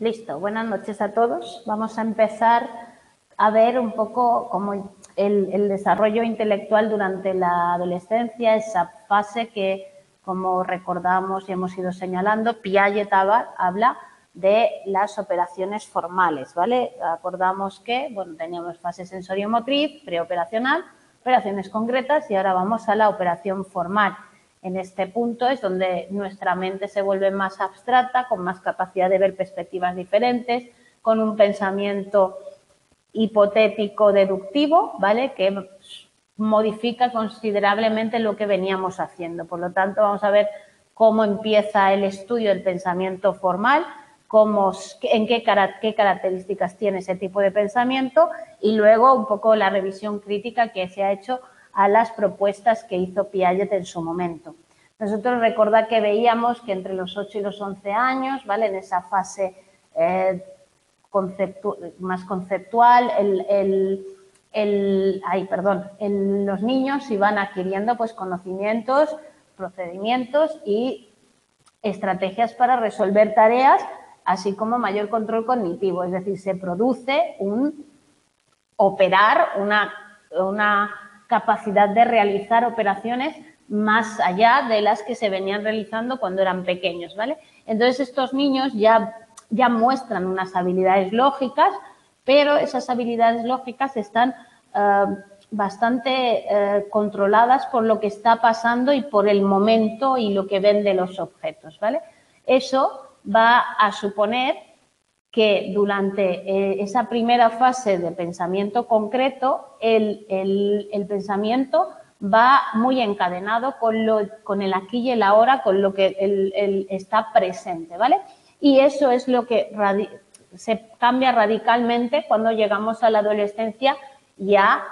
Listo, buenas noches a todos. Vamos a empezar a ver un poco cómo el, desarrollo intelectual durante la adolescencia, esa fase que, como recordamos y hemos ido señalando, Piaget habla de las operaciones formales, ¿vale? Acordamos que, bueno, teníamos fase sensorio-motriz, preoperacional, operaciones concretas y ahora vamos a la operación formal. En este punto es donde nuestra mente se vuelve más abstracta, con más capacidad de ver perspectivas diferentes, con un pensamiento hipotético deductivo, ¿vale? Que modifica considerablemente lo que veníamos haciendo. Por lo tanto, vamos a ver cómo empieza el estudio del pensamiento formal, cómo, en qué, qué características tiene ese tipo de pensamiento y luego un poco la revisión crítica que se ha hecho a las propuestas que hizo Piaget en su momento. Nosotros recordad que veíamos que entre los 8 y los 11 años, ¿vale? En esa fase eh, más conceptual, los niños iban adquiriendo pues, conocimientos, procedimientos y estrategias para resolver tareas, así como mayor control cognitivo. Es decir, se produce un operar, una capacidad de realizar operaciones más allá de las que se venían realizando cuando eran pequeños, ¿vale? Entonces estos niños ya ya muestran unas habilidades lógicas, pero esas habilidades lógicas están eh, bastante eh, controladas por lo que está pasando y por el momento y lo que ven de los objetos, ¿vale? Eso va a suponer que durante eh, esa primera fase de pensamiento concreto, el, pensamiento va muy encadenado con, lo, con el aquí y el ahora, con lo que está presente, ¿vale? y eso es lo que se cambia radicalmente cuando llegamos a la adolescencia y a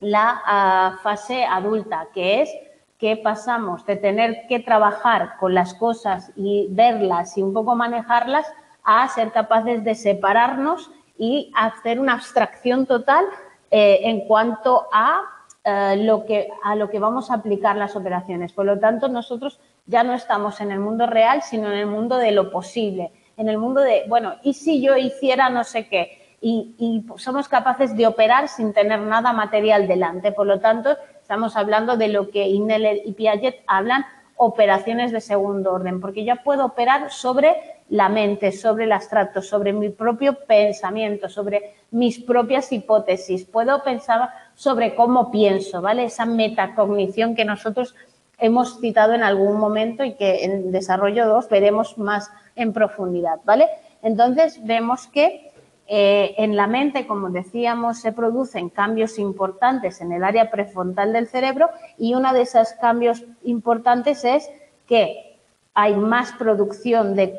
la fase adulta, que es que pasamos de tener que trabajar con las cosas y verlas y un poco manejarlas a ser capaces de separarnos y hacer una abstracción total eh, en cuanto a, eh, lo que, a lo que vamos a aplicar las operaciones. Por lo tanto, nosotros ya no estamos en el mundo real, sino en el mundo de lo posible, en el mundo de, bueno, ¿y si yo hiciera no sé qué? Y, somos capaces de operar sin tener nada material delante. Por lo tanto, estamos hablando de lo que Ineller y Piaget hablan, operaciones de segundo orden, porque ya puedo operar sobre la mente, sobre el abstracto, sobre mi propio pensamiento, sobre mis propias hipótesis. Puedo pensar sobre cómo pienso, ¿vale? Esa metacognición que nosotros hemos citado en algún momento y que en desarrollo 2 veremos más en profundidad, ¿vale? Entonces vemos que eh, en la mente, como decíamos, se producen cambios importantes en el área prefrontal del cerebro y uno de esos cambios importantes es que hay más producción de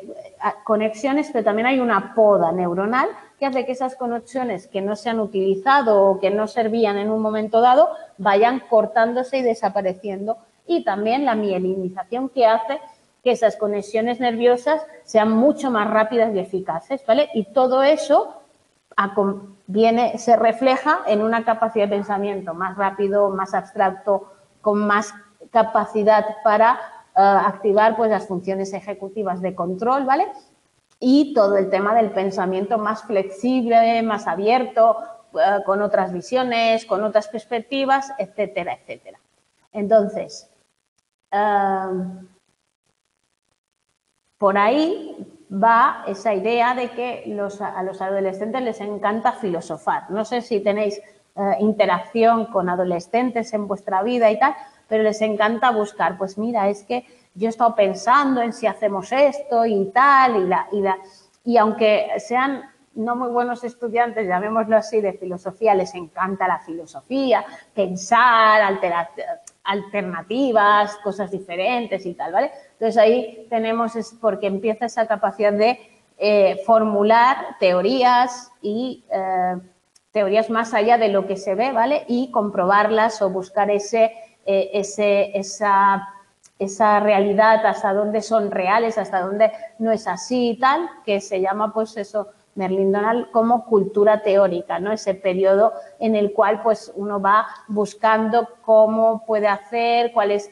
conexiones, pero también hay una poda neuronal que hace que esas conexiones que no se han utilizado o que no servían en un momento dado vayan cortándose y desapareciendo y también la mielinización que hace que esas conexiones nerviosas sean mucho más rápidas y eficaces, ¿vale? Y todo eso viene, se refleja en una capacidad de pensamiento más rápido, más abstracto, con más capacidad para activar pues, las funciones ejecutivas de control, ¿vale? Y todo el tema del pensamiento más flexible, más abierto, eh, con otras visiones, con otras perspectivas, etcétera, etcétera. Entonces, por ahí va esa idea de que a los adolescentes les encanta filosofar. No sé si tenéis eh, interacción con adolescentes en vuestra vida y tal, pero les encanta buscar, pues mira, es que yo he estado pensando en si hacemos esto y tal, y, la, y, la, y aunque sean no muy buenos estudiantes, llamémoslo así, de filosofía, les encanta la filosofía, pensar, alternativas, cosas diferentes y tal, ¿vale? Entonces ahí tenemos, es porque empieza esa capacidad de eh, formular teorías y eh, teorías más allá de lo que se ve, ¿vale? Y comprobarlas o buscar ese, eh, esa, realidad, hasta dónde son reales, hasta dónde no es así y tal, que se llama pues eso Merlin Donald como cultura teórica, ¿no? Ese periodo en el cual pues uno va buscando cómo puede hacer, cuál es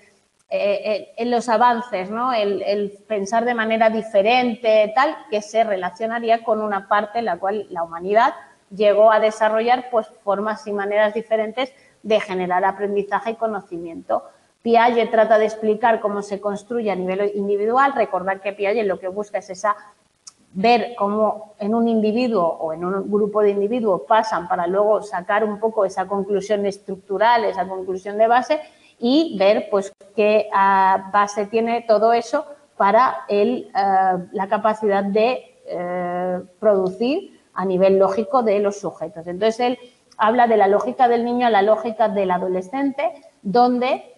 eh, en los avances, ¿no? El, pensar de manera diferente, tal, que se relacionaría con una parte en la cual la humanidad llegó a desarrollar pues, formas y maneras diferentes de generar aprendizaje y conocimiento. Piaget trata de explicar cómo se construye a nivel individual. Recordar que Piaget lo que busca es esa ver cómo en un individuo o en un grupo de individuos pasan para luego sacar un poco esa conclusión estructural, esa conclusión de base y ver pues qué ah, base tiene todo eso para el, ah, la capacidad de eh, producir a nivel lógico de los sujetos. Entonces él habla de la lógica del niño a la lógica del adolescente, donde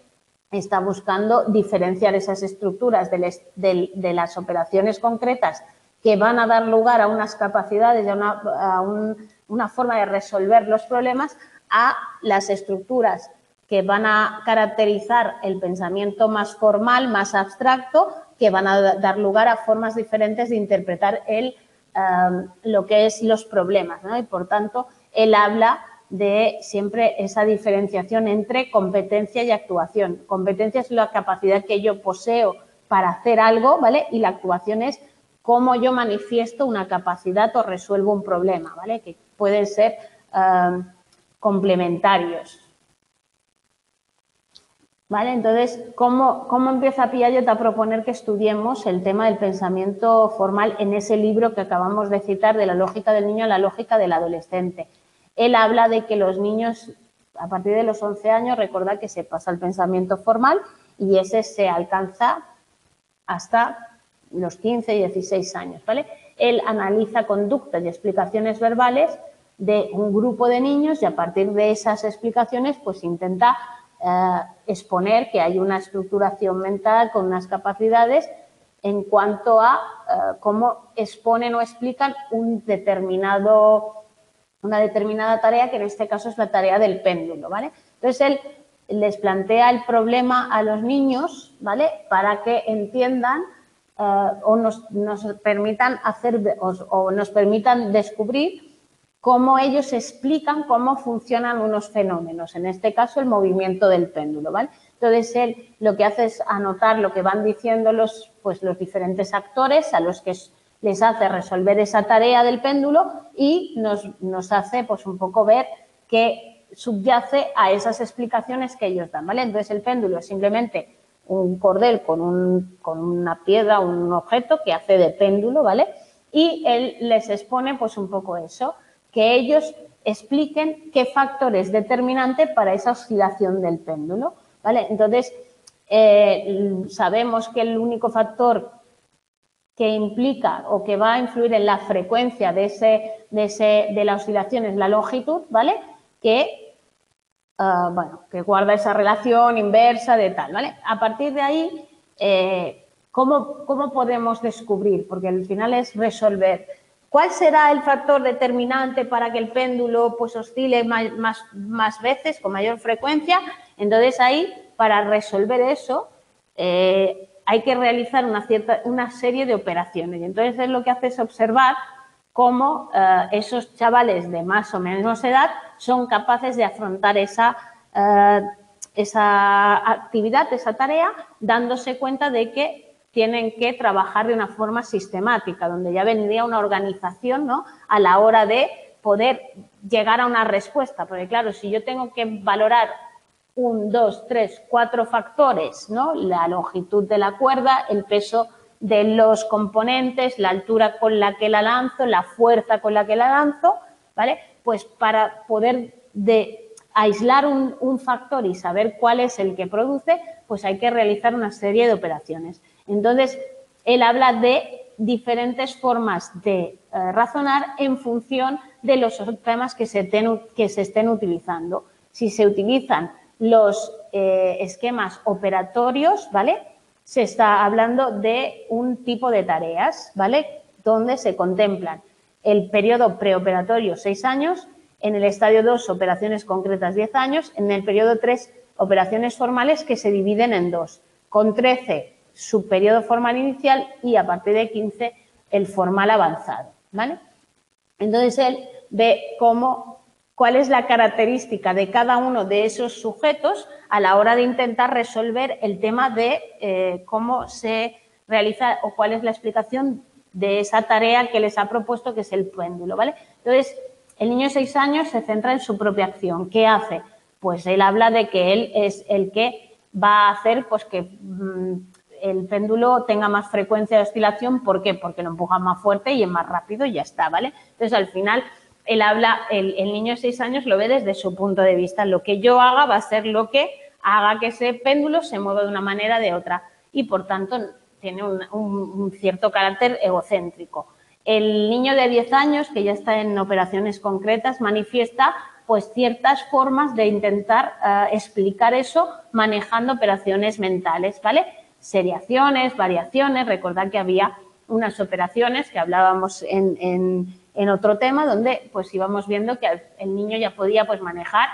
está buscando diferenciar esas estructuras de, las operaciones concretas que van a dar lugar a unas capacidades a una forma de resolver los problemas a las estructuras que van a caracterizar el pensamiento más formal, más abstracto, que van a dar lugar a formas diferentes de interpretar el, um, lo que es los problemas. Y por tanto, él habla de siempre esa diferenciación entre competencia y actuación. Competencia es la capacidad que yo poseo para hacer algo, ¿vale? Y la actuación es cómo yo manifiesto una capacidad o resuelvo un problema, ¿vale? Que pueden ser um, complementarios. Entonces, ¿cómo, empieza Piaget a proponer que estudiemos el tema del pensamiento formal en ese libro que acabamos de citar, de la lógica del niño a la lógica del adolescente? Él habla de que los niños, a partir de los 11 años, recordad que se pasa al pensamiento formal y ese se alcanza hasta los 15 y 16 años, ¿vale? Él analiza conductas y explicaciones verbales de un grupo de niños y a partir de esas explicaciones pues intenta eh, exponer que hay una estructuración mental con unas capacidades en cuanto a eh, cómo exponen o explican un determinado, una determinada tarea, que en este caso es la tarea del péndulo, ¿vale? Entonces, él les plantea el problema a los niños, ¿vale? Para que entiendan eh, o nos, permitan hacer o nos permitan descubrir cómo ellos explican cómo funcionan unos fenómenos, en este caso el movimiento del péndulo, ¿vale? Entonces él lo que hace es anotar lo que van diciendo los, pues, los diferentes actores a los que les hace resolver esa tarea del péndulo y nos, hace pues un poco ver qué subyace a esas explicaciones que ellos dan, ¿vale? Entonces el péndulo es simplemente un cordel con, un, con una piedra, un objeto que hace de péndulo, ¿vale? Y él les expone pues un poco eso que ellos expliquen qué factor es determinante para esa oscilación del péndulo. ¿vale? Entonces, eh, sabemos que el único factor que implica o que va a influir en la frecuencia de, ese, de, ese, de la oscilación es la longitud, ¿vale? Que, ah, bueno, que guarda esa relación inversa de tal, ¿vale? A partir de ahí, eh, ¿cómo, ¿cómo podemos descubrir? Porque al final es resolver ¿Cuál será el factor determinante para que el péndulo pues, oscile más, más, veces, con mayor frecuencia? Entonces ahí, para resolver eso, eh, hay que realizar una, cierta, una serie de operaciones. Y entonces lo que hace es observar cómo eh, esos chavales de más o menos edad son capaces de afrontar esa, eh, esa actividad, esa tarea, dándose cuenta de que tienen que trabajar de una forma sistemática, donde ya vendría una organización ¿no? a la hora de poder llegar a una respuesta. Porque claro, si yo tengo que valorar un, dos, tres, cuatro factores, ¿no? la longitud de la cuerda, el peso de los componentes, la altura con la que la lanzo, la fuerza con la que la lanzo, ¿vale? Pues para poder de aislar un, un factor y saber cuál es el que produce, pues hay que realizar una serie de operaciones. Entonces, él habla de diferentes formas de eh, razonar en función de los temas que se, que se estén utilizando. Si se utilizan los eh, esquemas operatorios, ¿vale? Se está hablando de un tipo de tareas, ¿vale? Donde se contemplan el periodo preoperatorio, seis años, en el estadio 2, operaciones concretas, 10 años, en el periodo 3, operaciones formales que se dividen en dos, con 13 su periodo formal inicial y a partir de 15 el formal avanzado. ¿vale? Entonces él ve cómo cuál es la característica de cada uno de esos sujetos a la hora de intentar resolver el tema de eh, cómo se realiza o cuál es la explicación de esa tarea que les ha propuesto, que es el péndulo, ¿vale? Entonces, el niño de seis años se centra en su propia acción. ¿Qué hace? Pues él habla de que él es el que va a hacer pues que mm, el péndulo tenga más frecuencia de oscilación. ¿Por qué? Porque lo empuja más fuerte y es más rápido y ya está, ¿vale? Entonces, al final, él habla, el, el niño de seis años lo ve desde su punto de vista. Lo que yo haga va a ser lo que haga que ese péndulo se mueva de una manera o de otra. Y, por tanto, tiene un, cierto carácter egocéntrico. El niño de 10 años, que ya está en operaciones concretas, manifiesta pues ciertas formas de intentar eh, explicar eso manejando operaciones mentales, ¿vale? Seriaciones, variaciones, recordad que había unas operaciones que hablábamos en, otro tema donde pues íbamos viendo que el niño ya podía pues manejar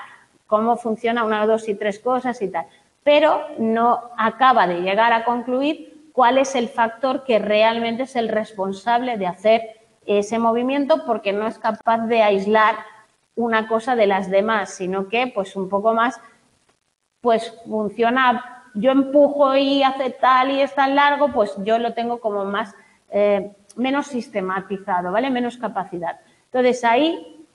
cómo funciona una, dos y tres cosas y tal, pero no acaba de llegar a concluir cuál es el factor que realmente es el responsable de hacer ese movimiento porque no es capaz de aislar una cosa de las demás, sino que pues un poco más pues funciona, yo empujo y hace tal y es tan largo, pues yo lo tengo como más, eh, menos sistematizado, ¿vale? Menos capacidad. Entonces ahí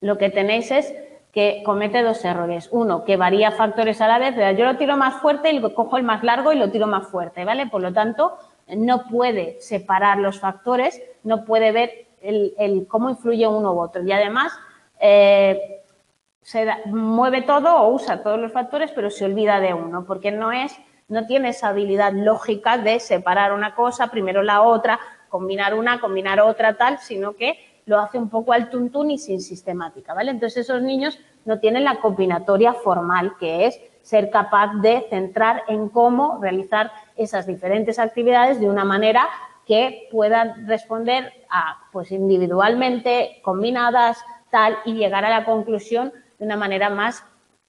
lo que tenéis es que comete dos errores. Uno, que varía factores a la vez. Yo lo tiro más fuerte y cojo el más largo y lo tiro más fuerte, ¿vale? Por lo tanto, no puede separar los factores, no puede ver el, cómo influye uno u otro. Y además, eh, se mueve todo o usa todos los factores, pero se olvida de uno, porque no es, no tiene esa habilidad lógica de separar una cosa, primero la otra, combinar una, combinar otra, tal, sino que lo hace un poco al tuntún y sin sistemática, ¿vale? Entonces esos niños no tienen la combinatoria formal, que es ser capaz de centrar en cómo realizar esas diferentes actividades de una manera que puedan responder a, pues individualmente, combinadas, tal, y llegar a la conclusión de una manera más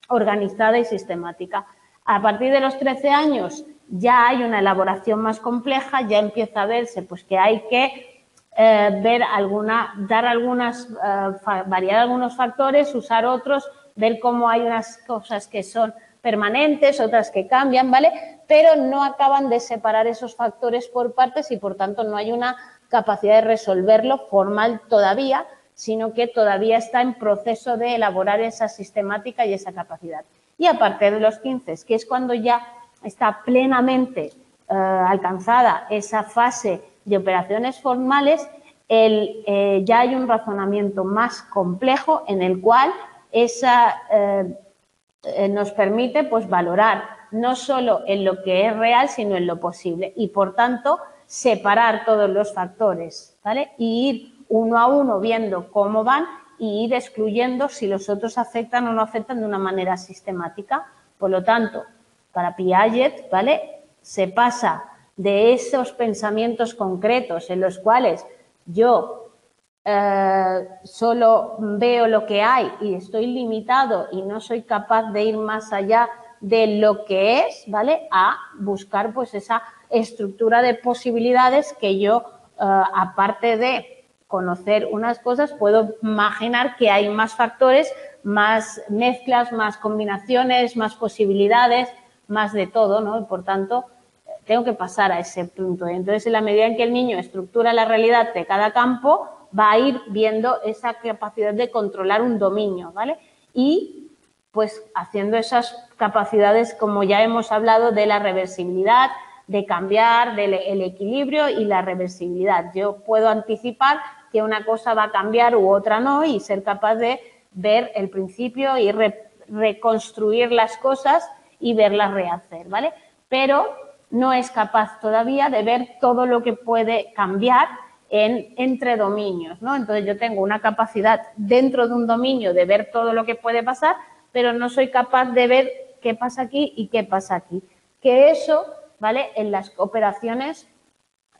organizada y sistemática. A partir de los 13 años ya hay una elaboración más compleja, ya empieza a verse pues que hay que eh, ver alguna, dar algunas, eh, variar algunos factores, usar otros, ver cómo hay unas cosas que son permanentes, otras que cambian, ¿vale? Pero no acaban de separar esos factores por partes y por tanto no hay una capacidad de resolverlo formal todavía, sino que todavía está en proceso de elaborar esa sistemática y esa capacidad. Y a partir de los 15, que es cuando ya está plenamente eh, alcanzada esa fase de operaciones formales, eh, ya hay un razonamiento más complejo en el cual esa, eh, nos permite pues, valorar no solo en lo que es real, sino en lo posible y, por tanto, separar todos los factores ¿vale? y ir uno a uno viendo cómo van y ir excluyendo si los otros afectan o no afectan de una manera sistemática. Por lo tanto, para Piaget, ¿vale? Se pasa de esos pensamientos concretos en los cuales yo eh, solo veo lo que hay y estoy limitado y no soy capaz de ir más allá de lo que es, ¿vale? A buscar pues esa estructura de posibilidades que yo, eh, aparte de conocer unas cosas, puedo imaginar que hay más factores, más mezclas, más combinaciones, más posibilidades, más de todo, ¿no? Por tanto, tengo que pasar a ese punto. Entonces, en la medida en que el niño estructura la realidad de cada campo, va a ir viendo esa capacidad de controlar un dominio, ¿vale? Y pues haciendo esas capacidades, como ya hemos hablado, de la reversibilidad, de cambiar, del equilibrio y la reversibilidad. Yo puedo anticipar que una cosa va a cambiar u otra no y ser capaz de ver el principio y reconstruir las cosas y verlas rehacer, ¿vale? Pero no es capaz todavía de ver todo lo que puede cambiar en, entre dominios, ¿no? Entonces yo tengo una capacidad dentro de un dominio de ver todo lo que puede pasar, pero no soy capaz de ver qué pasa aquí y qué pasa aquí. Que eso, ¿vale? En las operaciones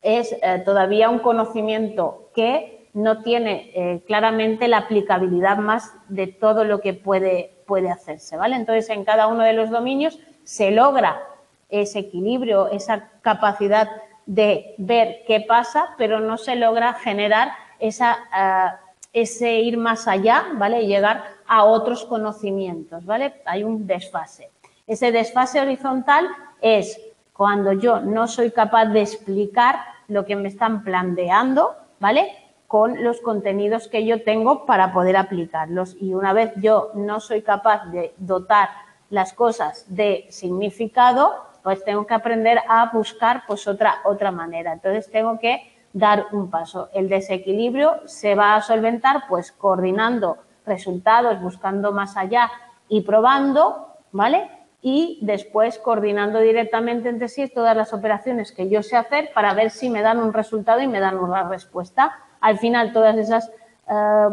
es eh, todavía un conocimiento que no tiene eh, claramente la aplicabilidad más de todo lo que puede, puede hacerse, ¿vale? Entonces en cada uno de los dominios se logra ese equilibrio, esa capacidad de ver qué pasa, pero no se logra generar esa, ah, ese ir más allá, ¿vale? Y llegar a otros conocimientos, ¿vale? Hay un desfase. Ese desfase horizontal es cuando yo no soy capaz de explicar lo que me están planteando, ¿vale? Con los contenidos que yo tengo para poder aplicarlos. Y una vez yo no soy capaz de dotar las cosas de significado, pues tengo que aprender a buscar pues otra, otra manera. Entonces tengo que dar un paso. El desequilibrio se va a solventar pues coordinando resultados, buscando más allá y probando, ¿vale? Y después coordinando directamente entre sí todas las operaciones que yo sé hacer para ver si me dan un resultado y me dan una respuesta. Al final todas esas eh,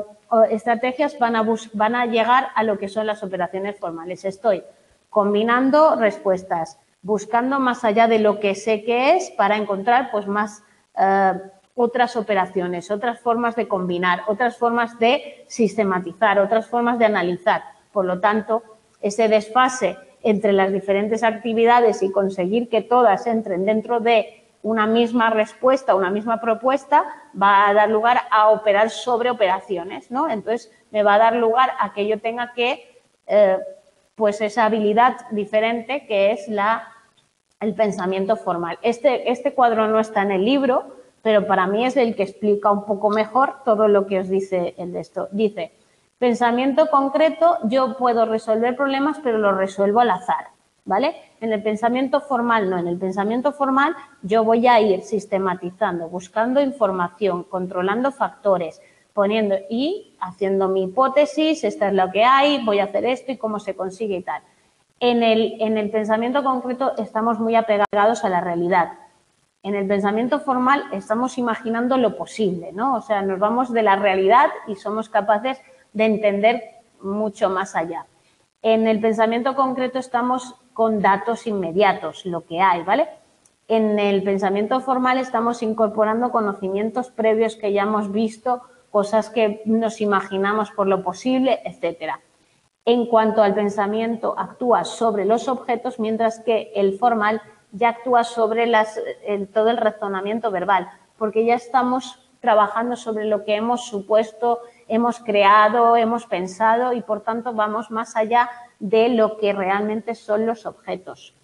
estrategias van a, van a llegar a lo que son las operaciones formales. Estoy combinando respuestas, buscando más allá de lo que sé que es para encontrar pues más eh, otras operaciones, otras formas de combinar, otras formas de sistematizar, otras formas de analizar. Por lo tanto, ese desfase entre las diferentes actividades y conseguir que todas entren dentro de una misma respuesta, una misma propuesta, va a dar lugar a operar sobre operaciones, ¿no? Entonces, me va a dar lugar a que yo tenga que, eh, pues, esa habilidad diferente que es la el pensamiento formal. Este, este cuadro no está en el libro, pero para mí es el que explica un poco mejor todo lo que os dice el de esto. Dice, pensamiento concreto, yo puedo resolver problemas, pero los resuelvo al azar, ¿vale? En el pensamiento formal no, en el pensamiento formal yo voy a ir sistematizando, buscando información, controlando factores, poniendo y haciendo mi hipótesis, esta es lo que hay, voy a hacer esto y cómo se consigue y tal. En el, en el pensamiento concreto estamos muy apegados a la realidad. En el pensamiento formal estamos imaginando lo posible, ¿no? O sea, nos vamos de la realidad y somos capaces de entender mucho más allá. En el pensamiento concreto estamos con datos inmediatos, lo que hay, ¿vale? En el pensamiento formal estamos incorporando conocimientos previos que ya hemos visto, cosas que nos imaginamos por lo posible, etcétera en cuanto al pensamiento actúa sobre los objetos, mientras que el formal ya actúa sobre las, todo el razonamiento verbal, porque ya estamos trabajando sobre lo que hemos supuesto, hemos creado, hemos pensado y por tanto vamos más allá de lo que realmente son los objetos.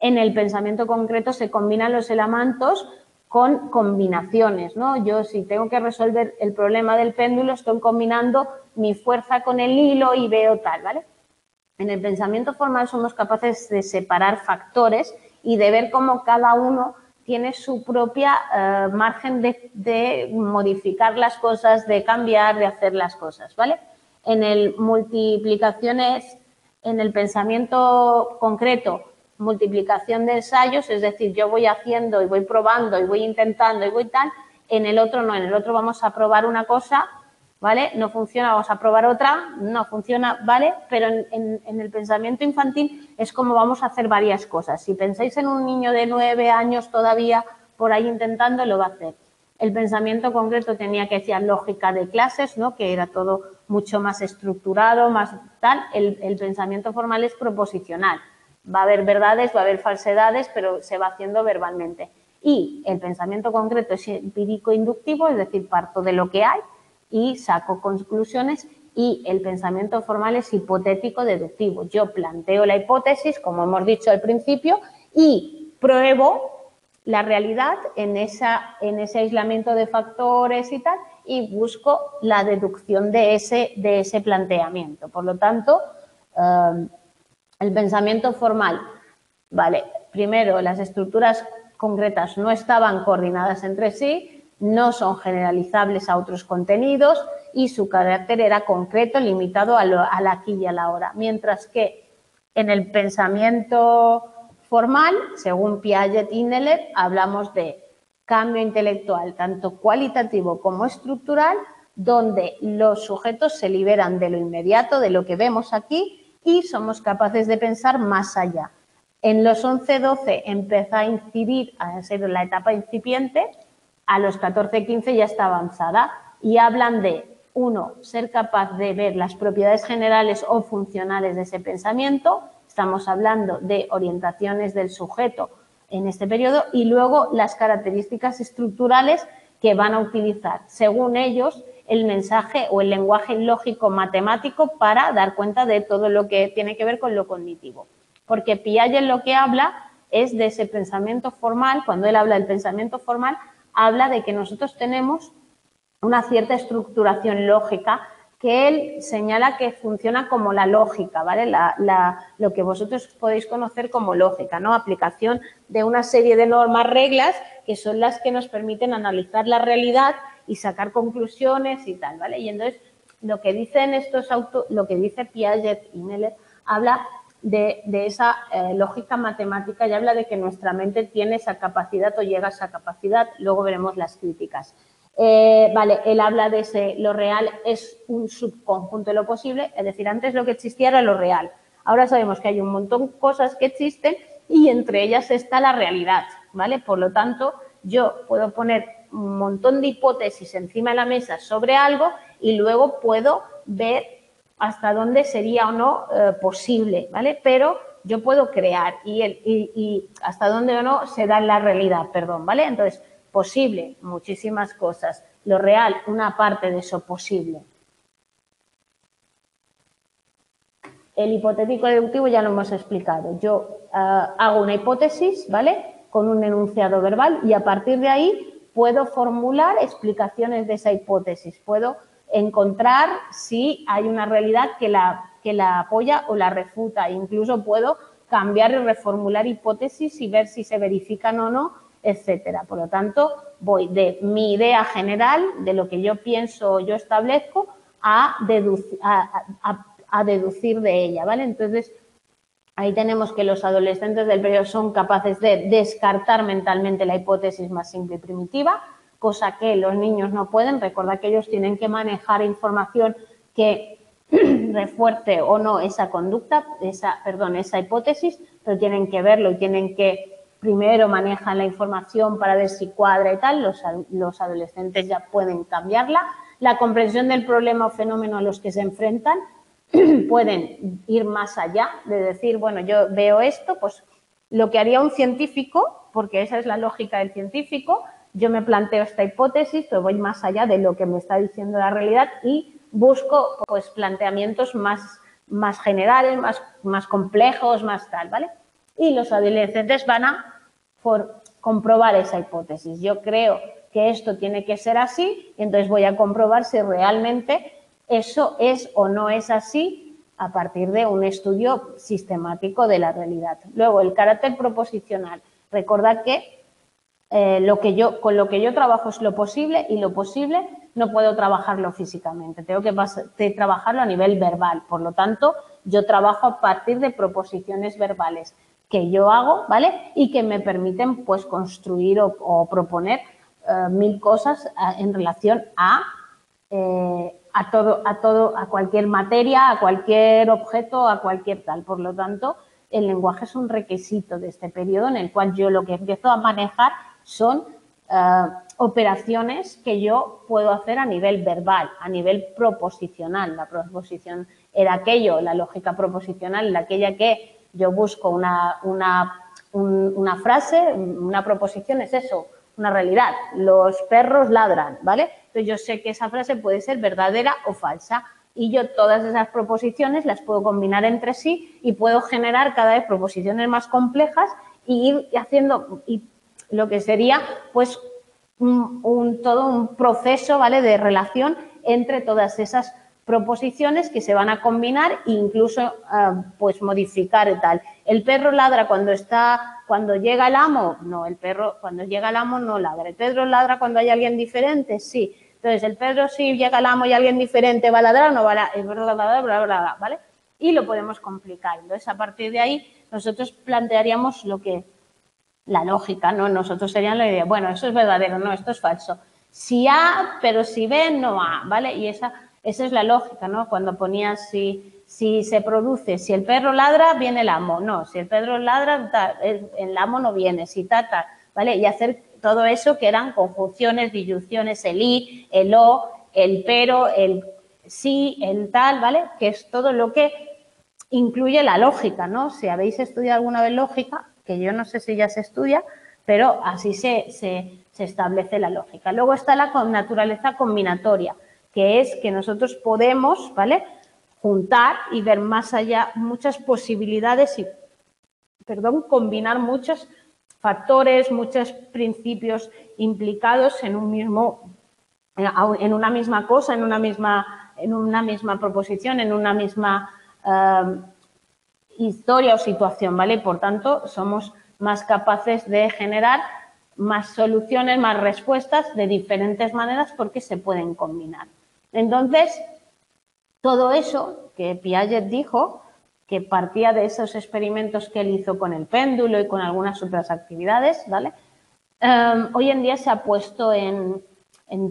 En el pensamiento concreto se combinan los elementos con combinaciones, ¿no? Yo si tengo que resolver el problema del péndulo estoy combinando mi fuerza con el hilo y veo tal, ¿vale? En el pensamiento formal somos capaces de separar factores y de ver cómo cada uno tiene su propia eh, margen de, modificar las cosas, de cambiar, de hacer las cosas, ¿vale? En el multiplicaciones, en el pensamiento concreto, multiplicación de ensayos, es decir, yo voy haciendo y voy probando y voy intentando y voy tal, en el otro no, en el otro vamos a probar una cosa ¿vale? No funciona, vamos a probar otra, no funciona, ¿vale? Pero en, el pensamiento infantil es como vamos a hacer varias cosas. Si pensáis en un niño de nueve años todavía por ahí intentando, lo va a hacer. El pensamiento concreto tenía que decir lógica de clases, ¿no? Que era todo mucho más estructurado, más tal. El, el pensamiento formal es proposicional. Va a haber verdades, va a haber falsedades, pero se va haciendo verbalmente. Y el pensamiento concreto es empírico inductivo, es decir, parto de lo que hay y saco conclusiones y el pensamiento formal es hipotético deductivo. Yo planteo la hipótesis, como hemos dicho al principio, y pruebo la realidad en, esa, en ese aislamiento de factores y tal, y busco la deducción de ese, de ese planteamiento. Por lo tanto, eh, el pensamiento formal, vale, primero las estructuras concretas no estaban coordinadas entre sí, no son generalizables a otros contenidos y su carácter era concreto, limitado a, la aquí y a la hora. Mientras que en el pensamiento formal, según Piaget y Neller, hablamos de cambio intelectual, tanto cualitativo como estructural, donde los sujetos se liberan de lo inmediato, de lo que vemos aquí, y somos capaces de pensar más allá. En los 11-12 empieza a incidir, a ser la etapa incipiente, a los 14-15 ya está avanzada y hablan de, uno, ser capaz de ver las propiedades generales o funcionales de ese pensamiento, estamos hablando de orientaciones del sujeto en este periodo, y luego las características estructurales que van a utilizar, según ellos, el mensaje o el lenguaje lógico matemático para dar cuenta de todo lo que tiene que ver con lo cognitivo. Porque Piaget lo que habla es de ese pensamiento formal, cuando él habla del pensamiento formal, habla de que nosotros tenemos una cierta estructuración lógica que él señala que funciona como la lógica, ¿vale? lo que vosotros podéis conocer como lógica, ¿no? Aplicación de una serie de normas, reglas, que son las que nos permiten analizar la realidad y sacar conclusiones y tal, ¿vale? Y entonces, lo que dicen estos auto, lo que dice Piaget y Meller, habla de, esa eh, lógica matemática y habla de que nuestra mente tiene esa capacidad o llega a esa capacidad, luego veremos las críticas. Eh, vale, él habla de ese, lo real es un subconjunto de lo posible, es decir, antes lo que existía era lo real. Ahora sabemos que hay un montón de cosas que existen y entre ellas está la realidad, ¿vale? Por lo tanto, yo puedo poner un montón de hipótesis encima de la mesa sobre algo y luego puedo ver hasta dónde sería o no eh, posible, ¿vale? Pero yo puedo crear y, el, y, hasta dónde o no se da en la realidad, perdón, ¿vale? Entonces, posible, muchísimas cosas. Lo real, una parte de eso posible. El hipotético deductivo ya lo hemos explicado. Yo ah, hago una hipótesis, ¿vale? Con un enunciado verbal y a partir de ahí puedo formular explicaciones de esa hipótesis. Puedo encontrar si hay una realidad que la, que la apoya o la refuta. Incluso puedo cambiar y reformular hipótesis y ver si se verifican o no etcétera. Por lo tanto, voy de mi idea general, de lo que yo pienso o yo establezco, a, deducir, de ella, ¿vale? Entonces, ahí tenemos que los adolescentes del periodo son capaces de descartar mentalmente la hipótesis más simple y primitiva, cosa que los niños no pueden. Recuerda que ellos tienen que manejar información que refuerce o no esa conducta, esa, perdón, esa hipótesis, pero tienen que verlo y tienen que primero manejan la información para ver si cuadra y tal, los, adolescentes ya pueden cambiarla. La comprensión del problema o fenómeno a los que se enfrentan pueden ir más allá de decir, bueno, yo veo esto, pues lo que haría un científico, porque esa es la lógica del científico, yo me planteo esta hipótesis, pero voy más allá de lo que me está diciendo la realidad y busco pues planteamientos más, más generales, más, más complejos, más tal, ¿vale? Y los adolescentes van a por comprobar esa hipótesis. Yo creo que esto tiene que ser así entonces voy a comprobar si realmente eso es o no es así a partir de un estudio sistemático de la realidad. Luego, el carácter proposicional. Recordad que, eh, lo que yo, con lo que yo trabajo es lo posible y lo posible no puedo trabajarlo físicamente, tengo que trabajarlo a nivel verbal. Por lo tanto, yo trabajo a partir de proposiciones verbales que yo hago, ¿vale? Y que me permiten, pues, construir o, proponer eh, mil cosas eh, en relación a, eh, a, todo, a todo, a cualquier materia, a cualquier objeto, a cualquier tal. Por lo tanto, el lenguaje es un requisito de este periodo en el cual yo lo que empiezo a manejar son operaciones que yo puedo hacer a nivel verbal, a nivel proposicional. La proposición era aquello, la lógica proposicional, la aquella que yo busco una, una, frase, una proposición, es eso, una realidad. Los perros ladran, ¿vale? Entonces yo sé que esa frase puede ser verdadera o falsa y yo todas esas proposiciones las puedo combinar entre sí y puedo generar cada vez proposiciones más complejas y ir haciendo y lo que sería pues un, todo un proceso, ¿vale? De relación entre todas esas proposiciones que se van a combinar e incluso ah, pues modificar y tal. El perro ladra cuando está, cuando llega el amo, no, el perro cuando llega el amo no ladra. El perro ladra cuando hay alguien diferente, sí. Entonces el perro si llega el amo y alguien diferente va a ladrar, no va a ladrar, ¿vale? Y lo podemos complicar. Entonces a partir de ahí nosotros plantearíamos lo que la lógica, ¿no? Nosotros serían la idea, bueno, eso es verdadero, no, esto es falso. Si A, pero si B, no A, ¿vale? Y esa esa es la lógica, ¿no? Cuando ponías si, si se produce, si el perro ladra, viene el amo. No, si el perro ladra, el, amo no viene, si tata, ¿vale? Y hacer todo eso que eran conjunciones, disyunciones, el i, el o, el pero, el sí, el tal, ¿vale? Que es todo lo que incluye la lógica, ¿no? Si habéis estudiado alguna vez lógica, que yo no sé si ya se estudia, pero así se, se, se establece la lógica. Luego está la naturaleza combinatoria que es que nosotros podemos, ¿vale? Juntar y ver más allá muchas posibilidades y, perdón, combinar muchos factores, muchos principios implicados en un mismo, en una misma cosa, en una misma, en una misma proposición, en una misma eh, historia o situación, ¿vale? Por tanto, somos más capaces de generar más soluciones, más respuestas de diferentes maneras porque se pueden combinar. Entonces, todo eso que Piaget dijo, que partía de esos experimentos que él hizo con el péndulo y con algunas otras actividades, ¿vale? Em, hoy en día se ha puesto en,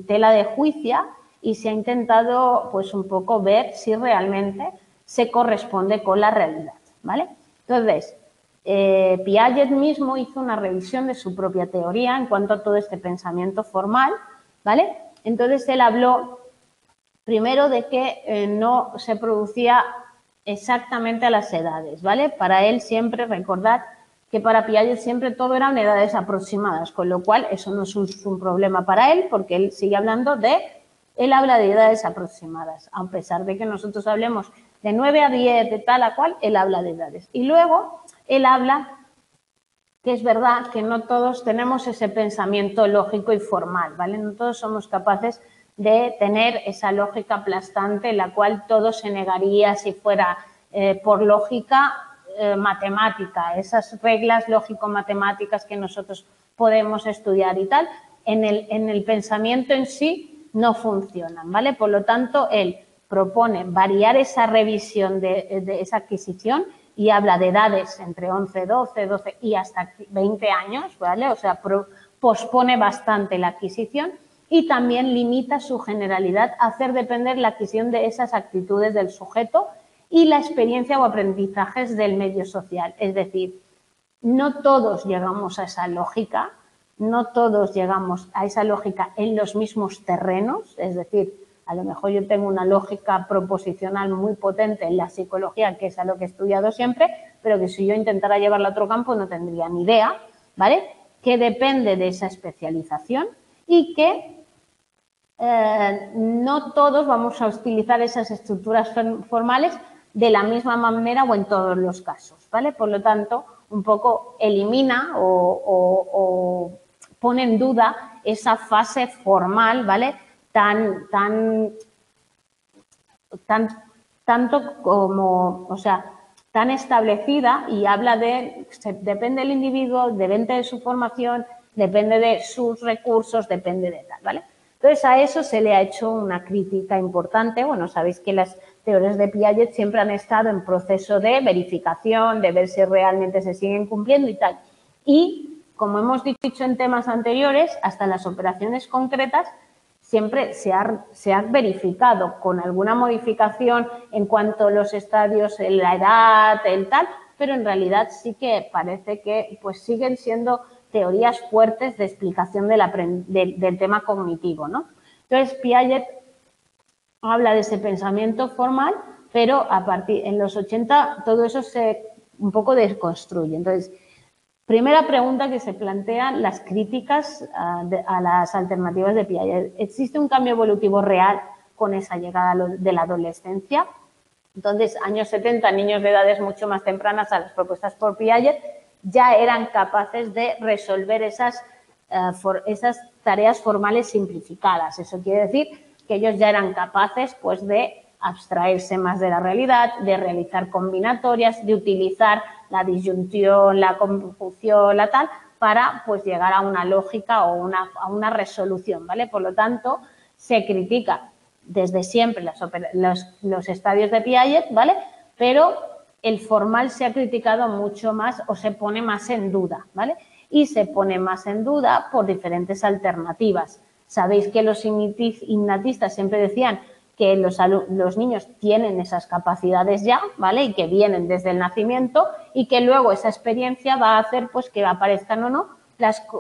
tela de juicio y se ha intentado, pues, un poco ver si realmente se corresponde con la realidad, ¿vale? Entonces, eh, Piaget mismo hizo una revisión de su propia teoría en cuanto a todo este pensamiento formal, ¿vale? Entonces él habló primero de que eh, no se producía exactamente a las edades, ¿vale? Para él siempre recordar que para Piaget siempre todo eran edades aproximadas, con lo cual eso no es un, problema para él porque él sigue hablando de, él habla de edades aproximadas, a pesar de que nosotros hablemos de 9 a 10, de tal a cual, él habla de edades. Y luego él habla que es verdad que no todos tenemos ese pensamiento lógico y formal, ¿vale? No todos somos capaces de tener esa lógica aplastante la cual todo se negaría si fuera eh, por lógica eh, matemática, esas reglas lógico-matemáticas que nosotros podemos estudiar y tal, en el, en el pensamiento en sí no funcionan, ¿vale? Por lo tanto, él propone variar esa revisión de, de esa adquisición y habla de edades entre 11, 12, 12 y hasta 20 años, ¿vale? O sea, pospone bastante la adquisición y también limita su generalidad a hacer depender la adquisición de esas actitudes del sujeto y la experiencia o aprendizajes del medio social. Es decir, no todos llegamos a esa lógica, no todos llegamos a esa lógica en los mismos terrenos, es decir, a lo mejor yo tengo una lógica proposicional muy potente en la psicología, que es a lo que he estudiado siempre, pero que si yo intentara llevarla a otro campo no tendría ni idea, ¿vale? Que depende de esa especialización y que eh, no todos vamos a utilizar esas estructuras formales de la misma manera o en todos los casos, ¿vale? Por lo tanto, un poco elimina o, pone en duda esa fase formal, ¿vale? tan, tan, tan, tanto como, o sea, tan establecida y habla de, depende del individuo, depende de su formación, depende de sus recursos, depende de tal, ¿vale? Entonces, a eso se le ha hecho una crítica importante. Bueno, sabéis que las teorías de Piaget siempre han estado en proceso de verificación, de ver si realmente se siguen cumpliendo y tal. Y, como hemos dicho en temas anteriores, hasta las operaciones concretas siempre se ha, verificado con alguna modificación en cuanto a los estadios, la edad, el tal, pero en realidad sí que parece que pues siguen siendo teorías fuertes de explicación del tema cognitivo, ¿no? Entonces, Piaget habla de ese pensamiento formal, pero a partir en los 80 todo eso se un poco desconstruye. Entonces, Primera pregunta que se plantean las críticas ah, a, las alternativas de Piaget. ¿Existe un cambio evolutivo real con esa llegada de la adolescencia? Entonces, años 70, niños de edades mucho más tempranas a las propuestas por Piaget ya eran capaces de resolver esas, ah, esas tareas formales simplificadas. Eso quiere decir que ellos ya eran capaces pues, de abstraerse más de la realidad, de realizar combinatorias, de utilizar la disyunción, la conjunción, la tal, para pues llegar a una lógica o una, a una resolución, ¿vale? Por lo tanto, se critica desde siempre los, los estadios de Piaget, ¿vale? Pero el formal se ha criticado mucho más o se pone más en duda, ¿vale? Y se pone más en duda por diferentes alternativas. Sabéis que los innatistas siempre decían que los, niños tienen esas capacidades ya, ¿vale? Y que vienen desde el nacimiento y que luego esa experiencia va a hacer pues que aparezcan o no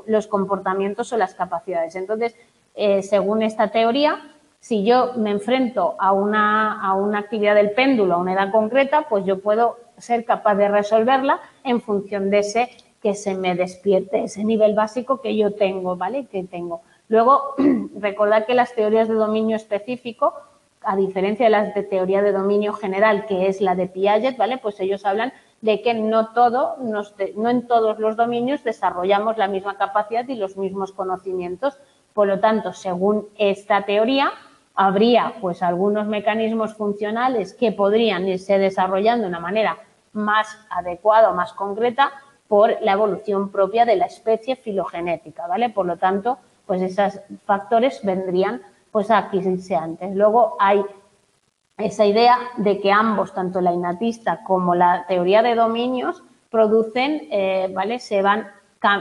los comportamientos o las capacidades. Entonces, eh, según esta teoría, si yo me enfrento a una, a una actividad del péndulo a una edad concreta, pues yo puedo ser capaz de resolverla en función de ese que se me despierte, ese nivel básico que yo tengo, ¿vale? Que tengo. Luego, recordad que las teorías de dominio específico, a diferencia de las de teoría de dominio general, que es la de Piaget, ¿vale? Pues ellos hablan de que no, todo, no en todos los dominios desarrollamos la misma capacidad y los mismos conocimientos. Por lo tanto, según esta teoría, habría pues algunos mecanismos funcionales que podrían irse desarrollando de una manera más adecuada o más concreta por la evolución propia de la especie filogenética, ¿vale? Por lo tanto, pues esos factores vendrían pues a adquirirse antes. Luego hay esa idea de que ambos, tanto la innatista como la teoría de dominios, producen, eh, ¿vale? Se van,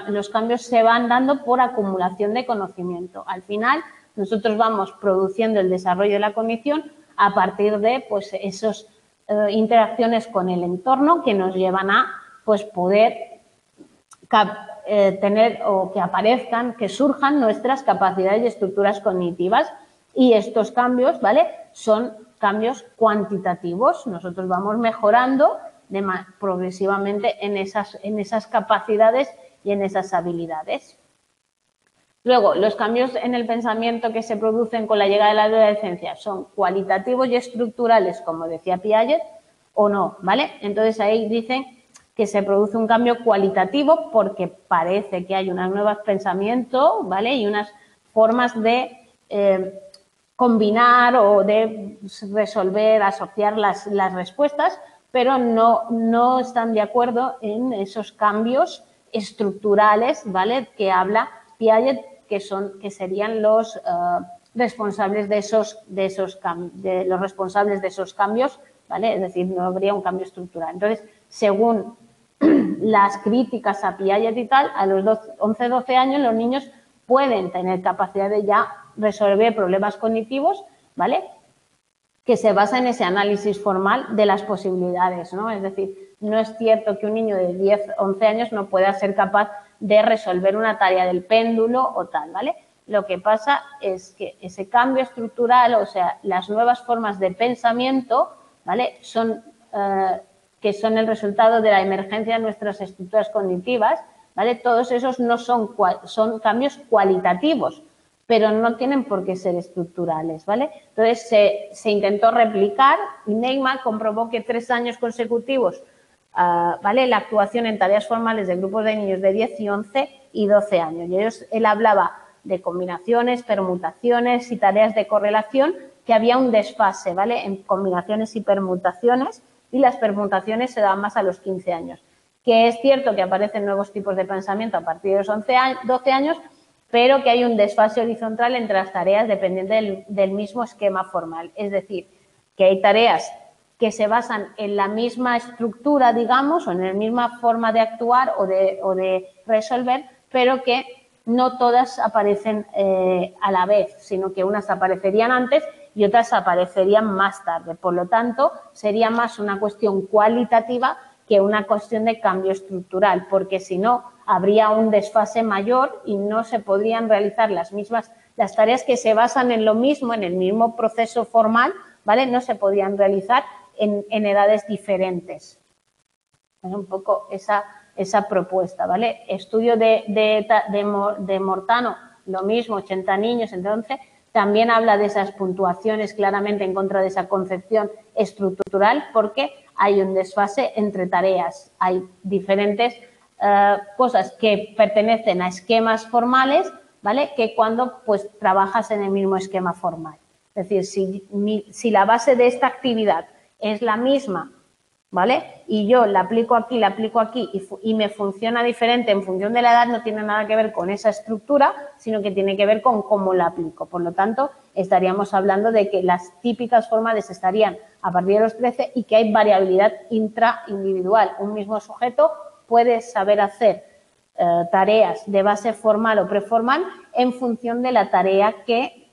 los cambios se van dando por acumulación de conocimiento. Al final, nosotros vamos produciendo el desarrollo de la cognición a partir de, pues, esas eh, interacciones con el entorno que nos llevan a, pues, poder eh, tener o que aparezcan, que surjan nuestras capacidades y estructuras cognitivas. Y estos cambios, ¿vale? Son cambios cuantitativos. Nosotros vamos mejorando progresivamente en esas, en esas capacidades y en esas habilidades. Luego, los cambios en el pensamiento que se producen con la llegada de la adolescencia son cualitativos y estructurales, como decía Piaget, o no, ¿vale? Entonces ahí dicen que se produce un cambio cualitativo porque parece que hay unos nuevos pensamientos, ¿vale? Y unas formas de eh, combinar o de resolver, asociar las, respuestas, pero no, no están de acuerdo en esos cambios estructurales, ¿vale? Que habla Piaget, que serían los eh, responsables de esos, de esos de los responsables de esos cambios, ¿vale? Es decir, no habría un cambio estructural. Entonces, según las críticas a Piaget y tal, a los 11, 12 años los niños pueden tener capacidad de ya resolver problemas cognitivos, ¿vale? Que se basa en ese análisis formal de las posibilidades, ¿no? Es decir, no es cierto que un niño de 10, 11 años no pueda ser capaz de resolver una tarea del péndulo o tal, ¿vale? Lo que pasa es que ese cambio estructural, o sea, las nuevas formas de pensamiento, ¿vale? Son eh, que son el resultado de la emergencia de nuestras estructuras cognitivas, ¿vale? Todos esos no son, son cambios cualitativos, pero no tienen por qué ser estructurales, ¿vale? Entonces se, intentó replicar y Neymar comprobó que tres años consecutivos, ah, ¿vale? La actuación en tareas formales de grupos de niños de 10 y 11 y 12 años. Y ellos, él hablaba de combinaciones, permutaciones y tareas de correlación, que había un desfase, ¿vale? En combinaciones y permutaciones y las permutaciones se dan más a los 15 años. Que es cierto que aparecen nuevos tipos de pensamiento a partir de los 11 años, 12 años, pero que hay un desfase horizontal entre las tareas dependiendo del, mismo esquema formal. Es decir, que hay tareas que se basan en la misma estructura, digamos, o en la misma forma de actuar o de, resolver, pero que no todas aparecen eh, a la vez, sino que unas aparecerían antes y otras aparecerían más tarde. Por lo tanto, sería más una cuestión cualitativa que una cuestión de cambio estructural, porque si no, habría un desfase mayor y no se podrían realizar las mismas, las tareas que se basan en lo mismo, en el mismo proceso formal, ¿vale? No se podrían realizar en, edades diferentes. Es un poco esa, esa propuesta, ¿vale? Estudio de, de, de Mortano, lo mismo, 80 niños, entonces también habla de esas puntuaciones claramente en contra de esa concepción estructural porque hay un desfase entre tareas. Hay diferentes eh, cosas que pertenecen a esquemas formales, ¿vale? Que cuando pues trabajas en el mismo esquema formal. Es decir, si, si la base de esta actividad es la misma ¿vale? Y yo la aplico aquí, la aplico aquí y, me funciona diferente en función de la edad, no tiene nada que ver con esa estructura, sino que tiene que ver con cómo la aplico. Por lo tanto, estaríamos hablando de que las típicas formales estarían a partir de los 13 y que hay variabilidad intraindividual. Un mismo sujeto puede saber hacer eh, tareas de base formal o preformal en función de la tarea que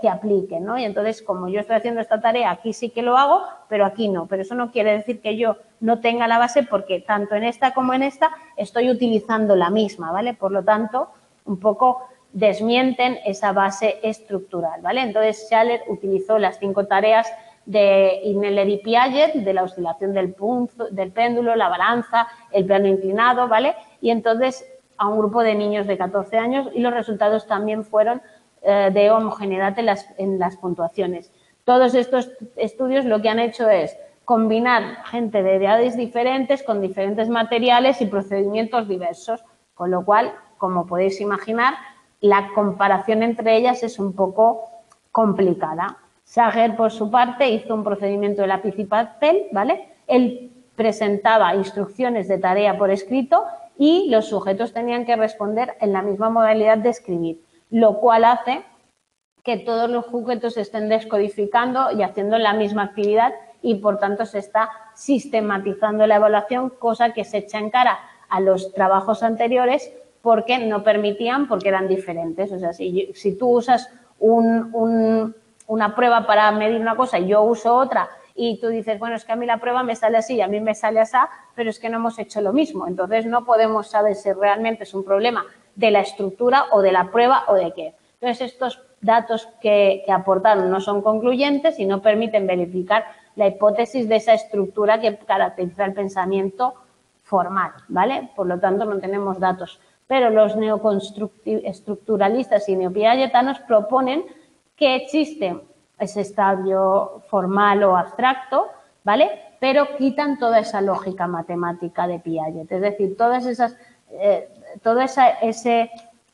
que aplique, ¿no? Y entonces, como yo estoy haciendo esta tarea, aquí sí que lo hago, pero aquí no. Pero eso no quiere decir que yo no tenga la base porque tanto en esta como en esta estoy utilizando la misma, ¿vale? Por lo tanto, un poco desmienten esa base estructural, ¿vale? Entonces, Schaller utilizó las cinco tareas de Inneller y Piaget, de la oscilación del, punto, del péndulo, la balanza, el plano inclinado, ¿vale? Y entonces a un grupo de niños de 14 años y los resultados también fueron eh, de homogeneidad en las, puntuaciones. Todos estos estudios lo que han hecho es combinar gente de edades diferentes con diferentes materiales y procedimientos diversos, con lo cual, como podéis imaginar, la comparación entre ellas es un poco complicada. Sager, por su parte, hizo un procedimiento de lápiz y papel, ¿vale? Él presentaba instrucciones de tarea por escrito y los sujetos tenían que responder en la misma modalidad de escribir, lo cual hace que todos los sujetos estén descodificando y haciendo la misma actividad y, por tanto, se está sistematizando la evaluación, cosa que se echa en cara a los trabajos anteriores porque no permitían, porque eran diferentes. O sea, si, si tú usas una prueba para medir una cosa y yo uso otra y tú dices, bueno, es que a mí la prueba me sale así y a mí me sale así, pero es que no hemos hecho lo mismo. Entonces no podemos saber si realmente es un problema de la estructura o de la prueba o de qué. Entonces estos datos que, que aportaron no son concluyentes y no permiten verificar la hipótesis de esa estructura que caracteriza el pensamiento formal, ¿vale? Por lo tanto, no tenemos datos. Pero los neoconstructuralistas y neopiagetanos proponen que existe ese estadio formal o abstracto, ¿vale? Pero quitan toda esa lógica matemática de Piaget. Es decir, todas esas, eh, toda esa,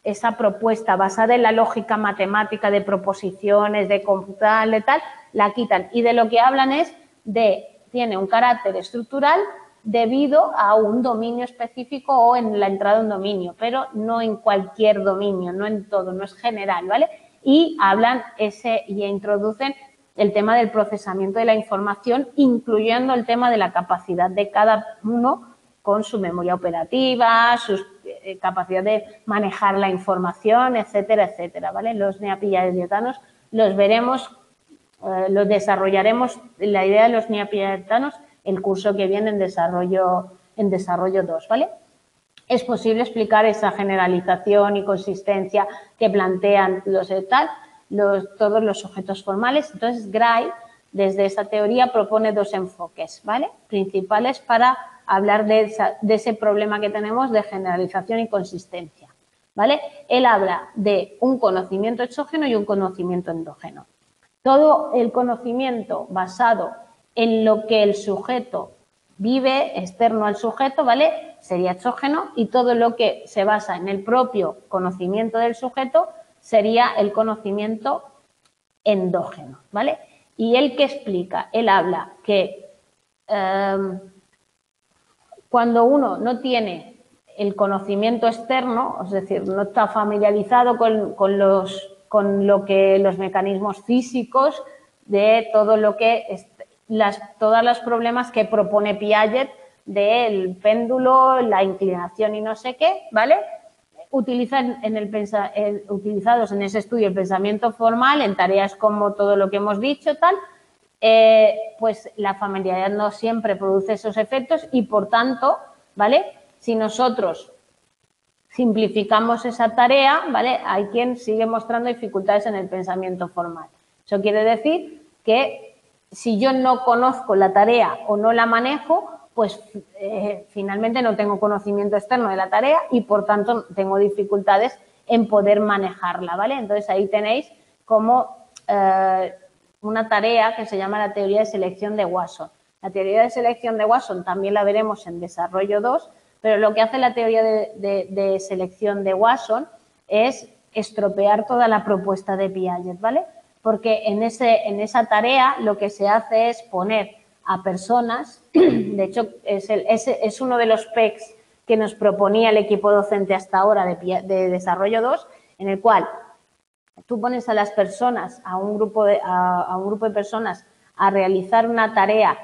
esa propuesta basada en la lógica matemática de proposiciones, de computar, de tal, la quitan. Y de lo que hablan es de, tiene un carácter estructural debido a un dominio específico o en la entrada de un dominio, pero no en cualquier dominio, no en todo, no es general, ¿vale? Y hablan ese y introducen el tema del procesamiento de la información, incluyendo el tema de la capacidad de cada uno con su memoria operativa, su eh, capacidad de manejar la información, etcétera, etcétera, ¿vale? Los neapilladietanos los veremos, eh, los desarrollaremos, la idea de los neapilladietanos el curso que viene en desarrollo, en desarrollo 2, ¿vale? Es posible explicar esa generalización y consistencia que plantean los tal, los, todos los objetos formales. Entonces, Gray, desde esa teoría, propone dos enfoques, ¿vale? Principales para hablar de, ese problema que tenemos de generalización y consistencia, ¿vale? Él habla de un conocimiento exógeno y un conocimiento endógeno. Todo el conocimiento basado en lo que el sujeto vive externo al sujeto, ¿vale? Sería exógeno y todo lo que se basa en el propio conocimiento del sujeto sería el conocimiento endógeno, ¿vale? Y él que explica, él habla que em, cuando uno no tiene el conocimiento externo, es decir, no está familiarizado con, los, con lo que los mecanismos físicos de todo lo que las, todos los problemas que propone Piaget del péndulo, la inclinación y no sé qué, ¿vale? Utilizan en el, utilizados en ese estudio el pensamiento formal en tareas como todo lo que hemos dicho, tal, eh, pues la familiaridad no siempre produce esos efectos y por tanto, ¿vale? Si nosotros simplificamos esa tarea, ¿vale? Hay quien sigue mostrando dificultades en el pensamiento formal. Eso quiere decir que si yo no conozco la tarea o no la manejo, pues eh, finalmente no tengo conocimiento externo de la tarea y por tanto tengo dificultades en poder manejarla, ¿vale? Entonces ahí tenéis como eh, una tarea que se llama la teoría de selección de Watson. La teoría de selección de Watson también la veremos en desarrollo 2, pero lo que hace la teoría de, de selección de Watson es estropear toda la propuesta de Piaget, ¿vale? porque en, ese, en esa tarea lo que se hace es poner a personas, de hecho es, es, uno de los PECs que nos proponía el equipo docente hasta ahora de, desarrollo 2, en el cual tú pones a las personas, a un, grupo de, a, un grupo de personas, a realizar una tarea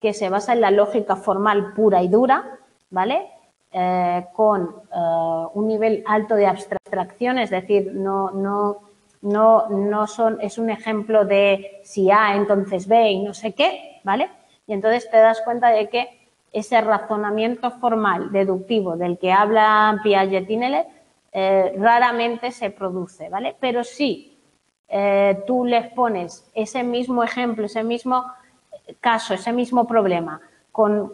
que se basa en la lógica formal pura y dura, ¿vale? Eh, con eh, un nivel alto de abstracción, es decir, no, no no, no son, es un ejemplo de si A, entonces B y no sé qué, ¿vale? Y entonces te das cuenta de que ese razonamiento formal deductivo del que habla Piaget y eh, raramente se produce, ¿vale? Pero si eh, tú les pones ese mismo ejemplo, ese mismo caso, ese mismo problema con,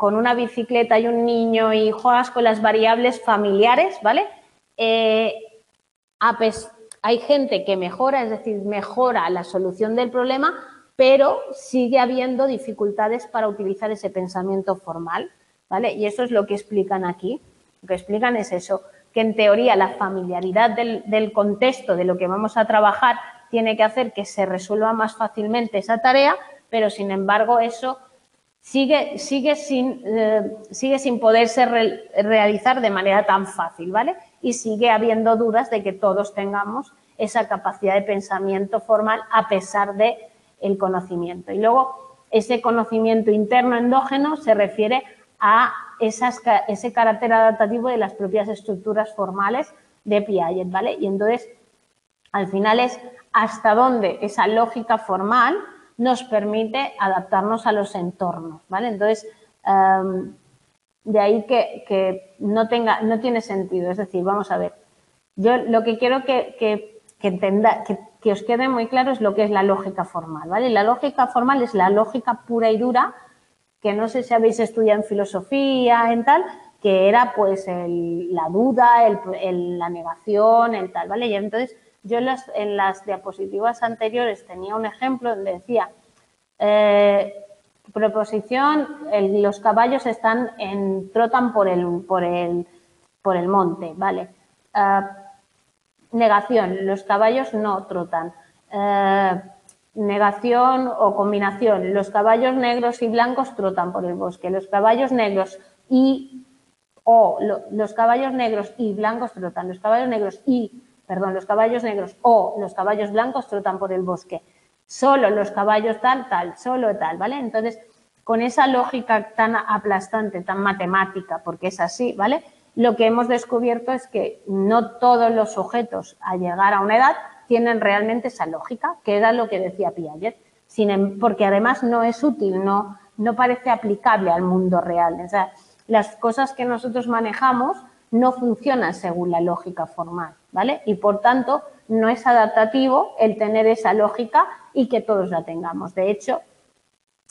una bicicleta y un niño y juegas con las variables familiares, ¿vale? Eh, hay gente que mejora, es decir, mejora la solución del problema, pero sigue habiendo dificultades para utilizar ese pensamiento formal, ¿vale? Y eso es lo que explican aquí. Lo que explican es eso, que en teoría la familiaridad del, contexto de lo que vamos a trabajar tiene que hacer que se resuelva más fácilmente esa tarea, pero sin embargo eso sigue, sigue, sin, eh, sigue sin poderse realizar de manera tan fácil, ¿vale? Y sigue habiendo dudas de que todos tengamos esa capacidad de pensamiento formal a pesar de conocimiento. Y luego, ese conocimiento interno endógeno se refiere a ese carácter adaptativo de las propias estructuras formales de Piaget, ¿vale? Y entonces, al final es hasta dónde esa lógica formal nos permite adaptarnos a los entornos, ¿vale? Entonces, em, de ahí que, no, tenga, no tiene sentido. Es decir, vamos a ver, yo lo que quiero que, que, que entenda, que, que os quede muy claro es lo que es la lógica formal, ¿vale? La lógica formal es la lógica pura y dura, que no sé si habéis estudiado en filosofía, en tal, que era pues la duda, la negación, el tal, ¿vale? Y entonces yo en las, en las diapositivas anteriores tenía un ejemplo donde decía, eh, proposición, los caballos están en, trotan por el, por el, por el monte, ¿vale? Ah, Negación, los caballos no trotan. Eh, negación o combinación, los caballos negros y blancos trotan por el bosque. Los caballos negros y o los caballos negros y blancos trotan. Los caballos negros y, perdón, los caballos negros o los caballos blancos trotan por el bosque. Solo los caballos tal, tal, solo tal, ¿vale? Entonces, con esa lógica tan aplastante, tan matemática, porque es así, ¿vale? lo que hemos descubierto es que no todos los sujetos al llegar a una edad tienen realmente esa lógica, que era lo que decía Piaget, em, porque además no es útil, no, parece aplicable al mundo real. O sea, las cosas que nosotros manejamos no funcionan según la lógica formal, ¿vale? Y por tanto, no es adaptativo el tener esa lógica y que todos la tengamos. De hecho,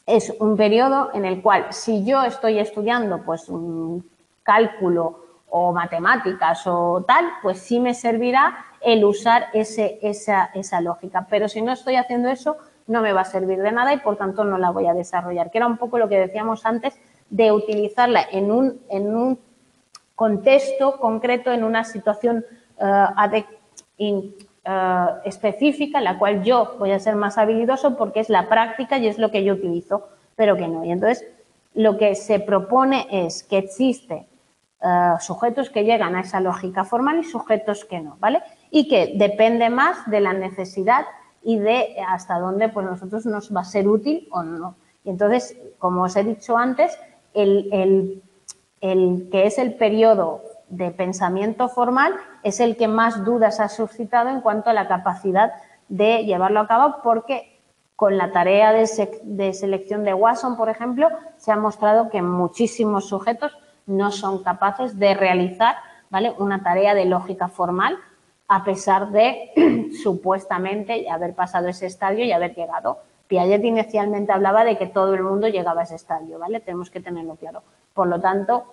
es un periodo en el cual si yo estoy estudiando pues un cálculo o matemáticas o tal, pues sí me servirá el usar ese, esa, esa lógica. Pero si no estoy haciendo eso, no me va a servir de nada y por tanto no la voy a desarrollar. Que era un poco lo que decíamos antes de utilizarla en un, en un contexto concreto, en una situación eh, eh, específica en la cual yo voy a ser más habilidoso porque es la práctica y es lo que yo utilizo, pero que no. Y entonces lo que se propone es que existe eh, sujetos que llegan a esa lógica formal y sujetos que no, ¿vale? Y que depende más de la necesidad y de hasta dónde pues nosotros nos va a ser útil o no. Y entonces, como os he dicho antes, el, el que es el periodo de pensamiento formal es el que más dudas ha suscitado en cuanto a la capacidad de llevarlo a cabo porque con la tarea de, de, selección de Watson, por ejemplo, se ha mostrado que muchísimos sujetos no son capaces de realizar ¿vale? una tarea de lógica formal a pesar de supuestamente haber pasado ese estadio y haber llegado. Piaget inicialmente hablaba de que todo el mundo llegaba a ese estadio, ¿vale? Tenemos que tenerlo claro. Por lo tanto,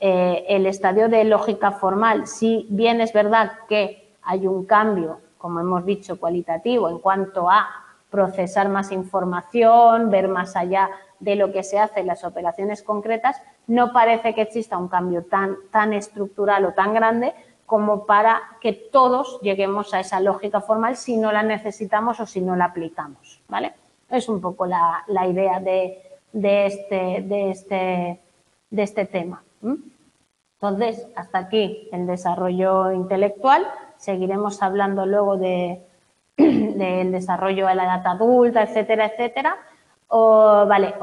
eh, el estadio de lógica formal, si bien es verdad que hay un cambio, como hemos dicho, cualitativo en cuanto a procesar más información, ver más allá de lo que se hace en las operaciones concretas, no parece que exista un cambio tan, tan estructural o tan grande como para que todos lleguemos a esa lógica formal si no la necesitamos o si no la aplicamos, ¿vale? Es un poco la, idea de, este, de, este, de este tema. Entonces, hasta aquí el desarrollo intelectual. Seguiremos hablando luego de, del desarrollo de la edad adulta, etcétera, etcétera. O, vale,